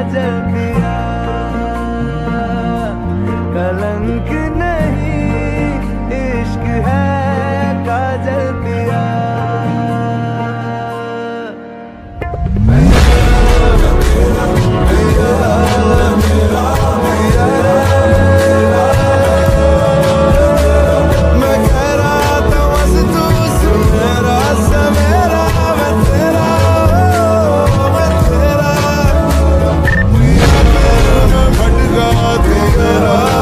I don't. esperar.